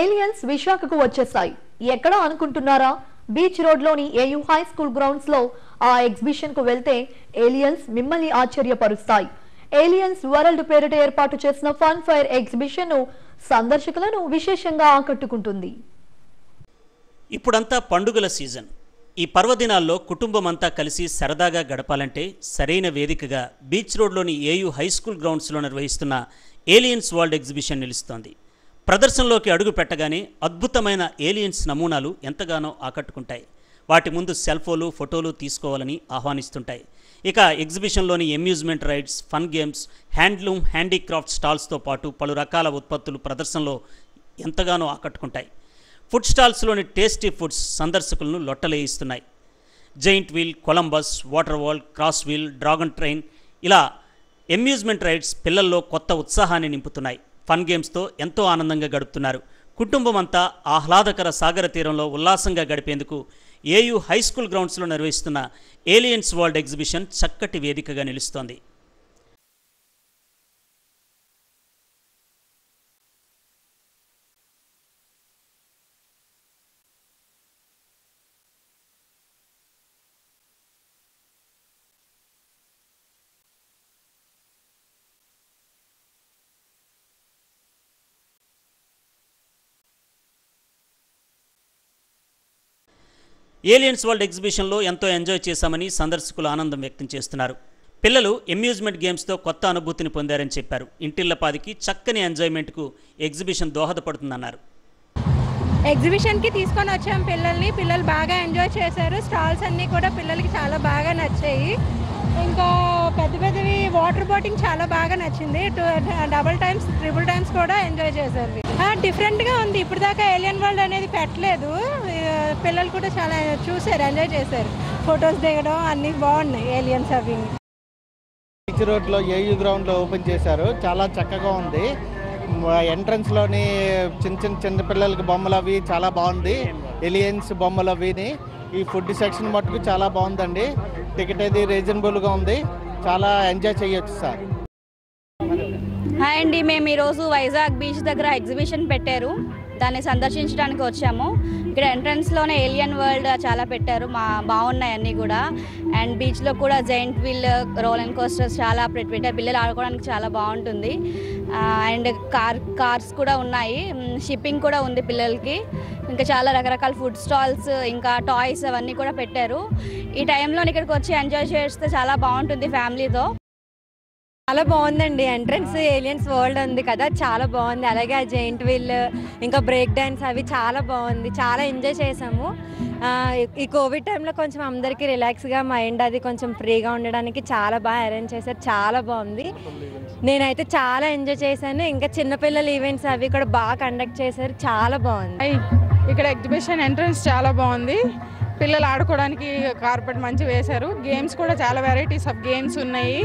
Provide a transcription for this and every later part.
Aliens విశాఖకు వచ్చేసాయి ఎక్కడ అనుకుంటున్నారా? బీచ్ రోడ్లోని ఏయూ హై స్కూల్ గ్రౌండ్స్లో ఆ ఎగ్జిబిషన్కు వెళ్తే ఏలియన్స్ మిమ్మల్ని ఆశ్చర్యపరుస్తాయి. ఏలియన్స్ వరల్డ్ పేరిట ఏర్పాటు చేసిన ఫన్ ఫైర్ ఎగ్జిబిషన్ సందర్శకులను విశేషంగా ఆకట్టుకుంటుంది. ఇప్పుడంతా పండుగల సీజన్. ఈ పర్వదినాల్లో కుటుంబం అంతా కలిసి సరదాగా గడపాలంటే సరైన వేదికగా బీచ్ రోడ్లోని ఏయూ హై స్కూల్ గ్రౌండ్స్లో నిర్వహిస్తున్న ఏలియన్స్ వరల్డ్ ఎగ్జిబిషన్ నిలుస్తోంది. ప్రదర్శనలోకి అడుగు పెట్టగానే అద్భుతమైన ఏలియన్స్ నమూనాలు ఎంతగానో ఆకట్టుకుంటాయి. వాటి ముందు సెల్ఫోలు ఫోటోలు తీసుకోవాలని ఆహ్వానిస్తుంటాయి. ఇక ఎగ్జిబిషన్లోని amusement rides fun games handloom handicraft స్టాల్స్తో పాటు పలు రకాల ఉత్పత్తులు ప్రదర్శనలో ఎంతగానో ఆకట్టుకుంటాయి. ఫుడ్ స్టాల్స్లోని టేస్టీ ఫుడ్స్ సందర్శకులను లొట్టలేయిస్తున్నాయి. Giant wheel Columbus water wall cross wheel dragon train ఇలా అమ్యూజ్మెంట్ రైడ్స్ పిల్లల్లో కొత్త ఉత్సాహాన్ని నింపుతున్నాయి. ఫన్ గేమ్స్తో ఎంతో ఆనందంగా గడుపుతున్నారు. కుటుంబం అంతా ఆహ్లాదకర సాగర తీరంలో ఉల్లాసంగా గడిపేందుకు ఏయూ హై స్కూల్ గ్రౌండ్స్లో నిర్వహిస్తున్న ఏలియన్స్ వరల్డ్ ఎగ్జిబిషన్ చక్కటి వేదికగా నిలుస్తోంది. ఏలియన్స్ వరల్డ్ ఎగ్జిబిషన్లో ఎంతో ఎంజాయ్ చేశామని సందర్శకులు ఆనందం వ్యక్తం చేస్తున్నారు. పిల్లలు ఎమ్యూజ్మెంట్ గేమ్స్తో కొత్త అనుభూతిని పొందారని చెప్పారు. ఇంటిల్లపాదికి చక్కని ఎంజాయ్మెంట్కు ఎగ్జిబిషన్ దోహదపడుతుందన్నారు. ఎగ్జిబిషన్కి తీసుకొని వచ్చాం పిల్లల్ని. పిల్లలు బాగా ఎంజాయ్ చేశారు. స్టాల్స్ అన్నీ కూడా పిల్లలకి చాలా బాగా నచ్చాయి. ఇంకా పెద్ద పెద్దవి వాటర్ బోటింగ్ చాలా బాగా నచ్చింది. డబుల్ టైమ్స్ ట్రిపుల్ టైమ్స్ కూడా ఎంజాయ్ చేశారు. డిఫరెంట్గా ఉంది. ఇప్పుడు దాకా ఏలియన్ వరల్డ్ అనేది పెట్టలేదు. పిల్లలు కూడా చాలా చూశారు ఎంజాయ్ చేశారు. ఫొటోస్ దిగడం అన్నీ బాగున్నాయి ఏలియన్స్ అవి. బీచ్ రోడ్లో ఏయూ గ్రౌండ్లో ఓపెన్ చేశారు. చాలా చక్కగా ఉంది. ఎంట్రన్స్లోని చిన్న చిన్న చిన్న పిల్లలకి బొమ్మలు అవి చాలా బాగుంది. ఎలియన్స్ బొమ్మలు అవిని. ఈ ఫుడ్ సెక్షన్ మటుకు చాలా బాగుందండి. టికెట్ అది రీజనబుల్గా ఉంది. చాలా ఎంజాయ్ చేయొచ్చు సార్ హాయ్ అండి మేము ఈరోజు వైజాగ్ బీచ్ దగ్గర ఎగ్జిబిషన్ పెట్టారు. దాన్ని సందర్శించడానికి వచ్చాము. ఇక్కడ ఎంట్రన్స్లోనే ఏలియన్ వరల్డ్ చాలా పెట్టారు. మా బాగున్నాయి అన్నీ కూడా. అండ్ బీచ్లో కూడా జైంట్ వీల్ రోలర్ కోస్టర్స్ చాలా పెట్- పెట్టారు. పిల్లలు ఆడుకోవడానికి చాలా బాగుంటుంది. అండ్ కార్ కార్స్ కూడా ఉన్నాయి. షిప్పింగ్ కూడా ఉంది పిల్లలకి. ఇంకా చాలా రకరకాల ఫుడ్ స్టాల్స్ ఇంకా టాయ్స్ అవన్నీ కూడా పెట్టారు. ఈ టైంలో ఇక్కడికి వచ్చి ఎంజాయ్ చేస్తే చాలా బాగుంటుంది ఫ్యామిలీతో చాలా బాగుందండి. ఎంట్రన్స్ ఏలియన్స్ వరల్డ్ ఉంది కదా చాలా బాగుంది. అలాగే ఆ జైంట్ వీల్ ఇంకా బ్రేక్ డాన్స్ అవి చాలా బాగుంది. చాలా ఎంజాయ్ చేసాము. ఈ కోవిడ్ టైంలో కొంచెం అందరికీ రిలాక్స్గా మైండ్ అది కొంచెం ఫ్రీగా ఉండడానికి చాలా బాగా అరేంజ్ చేశారు. చాలా బాగుంది. నేనైతే చాలా ఎంజాయ్ చేశాను. ఇంకా చిన్నపిల్లల ఈవెంట్స్ అవి కూడా బాగా కండక్ట్ చేశారు. చాలా బాగుంది. ఇక్కడ ఎగ్జిబిషన్ ఎంట్రన్స్ చాలా బాగుంది. పిల్లలు ఆడుకోవడానికి కార్పెట్ మంచి వేశారు. గేమ్స్ కూడా చాలా వెరైటీస్ ఆఫ్ గేమ్స్ ఉన్నాయి.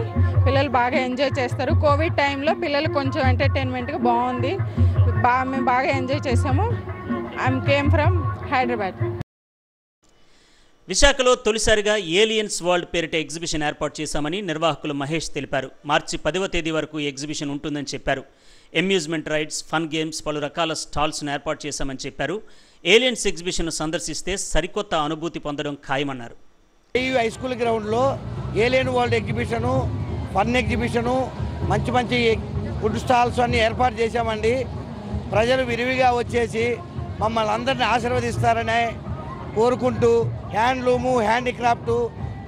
పిల్లలు బాగా ఎంజాయ్ చేస్తారు. కోవిడ్ టైంలో పిల్లలు కొంచెం ఎంటర్టైన్మెంట్గా బాగుంది. బాగా మేము బాగా ఎంజాయ్ చేసాము ఐఎమ్ కేమ్ ఫ్రమ్ హైదరాబాద్ విశాఖలో తొలిసారిగా ఏలియన్స్ వరల్డ్ పేరిట ఎగ్జిబిషన్ ఏర్పాటు చేశామని నిర్వాహకులు మహేష్ తెలిపారు. మార్చి పదవ తేదీ వరకు ఎగ్జిబిషన్ ఉంటుందని చెప్పారు. అమ్యూజ్మెంట్ రైడ్స్ ఫన్ గేమ్స్ పలు రకాల స్టాల్స్ను ఏర్పాటు చేశామని చెప్పారు. ఏలియన్స్ ఎగ్జిబిషన్ను సందర్శిస్తే సరికొత్త అనుభూతి పొందడం ఖాయమన్నారు. హై స్కూల్ గ్రౌండ్లో alien world exhibition fun exhibition మంచి మంచి ఫుడ్ స్టాల్స్ అన్ని ఏర్పాటు చేశామండి. ప్రజలు విరివిగా వచ్చేసి మమ్మల్ని అందరిని ఆశీర్వదిస్తారనే కోరుకుంటూ హ్యాండ్లూము హ్యాండీక్రాఫ్ట్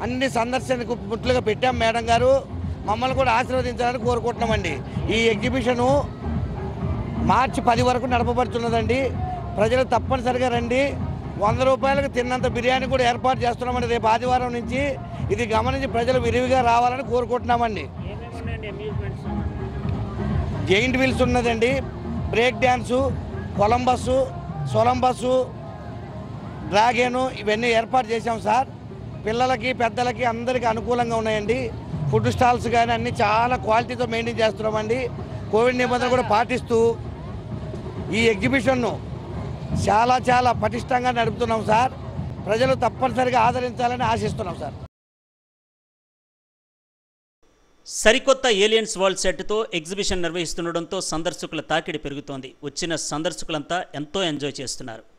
అన్ని సందర్శనకు ముట్లుగా పెట్టాం మేడం గారు. మమ్మల్ని కూడా ఆశీర్వదించాలని కోరుకుంటున్నామండి. ఈ ఎగ్జిబిషను మార్చి పది వరకు నడపబడుతున్నదండి. ప్రజలు తప్పనిసరిగా రండి. వంద రూపాయలకు తిన్నంత బిర్యానీ కూడా ఏర్పాటు చేస్తున్నామండి రేపు ఆదివారం నుంచి. ఇది గమనించి ప్రజలు విరివిగా రావాలని కోరుకుంటున్నామండి. జైంట్ వీల్స్ ఉన్నదండి. బ్రేక్ డ్యాన్సు కొలంబస్సు సొలంబస్సు డ్రాగేను ఇవన్నీ ఏర్పాటు చేశాం సార్. పిల్లలకి పెద్దలకి అందరికీ అనుకూలంగా ఉన్నాయండి. ఫుడ్ స్టాల్స్ కానీ అన్నీ చాలా క్వాలిటీతో మెయింటైన్ చేస్తున్నామండి. కోవిడ్ నిబంధనలు కూడా పాటిస్తూ ఈ ఎగ్జిబిషన్ను చాలా చాలా పటిష్టంగా నడుపుతున్నాం సార్. ప్రజలు తప్పనిసరిగా ఆదరించాలని ఆశిస్తున్నాం సార్. సరికొత్త ఏలియన్స్ వరల్డ్ సెట్తో ఎగ్జిబిషన్ నిర్వహిస్తుండడంతో సందర్శకుల తాకిడి పెరుగుతోంది. వచ్చిన సందర్శకులంతా ఎంతో ఎంజాయ్ చేస్తున్నారు.